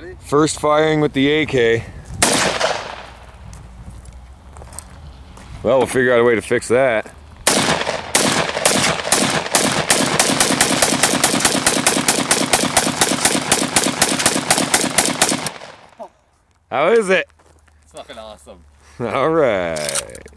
Ready? First firing with the AK. Well, we'll figure out a way to fix that. How is it? It's fucking awesome. All right.